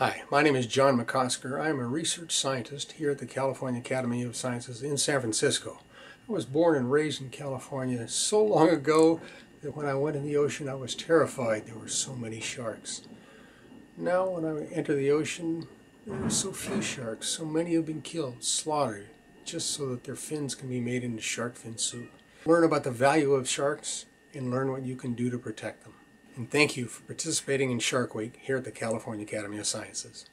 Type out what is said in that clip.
Hi, my name is John McCosker. I am a research scientist here at the California Academy of Sciences in San Francisco. I was born and raised in California so long ago that when I went in the ocean I was terrified there were so many sharks. Now when I enter the ocean there are so few sharks, so many have been killed, slaughtered, just so that their fins can be made into shark fin soup. Learn about the value of sharks and learn what you can do to protect them and thank you for participating in Shark Week here at the California Academy of Sciences.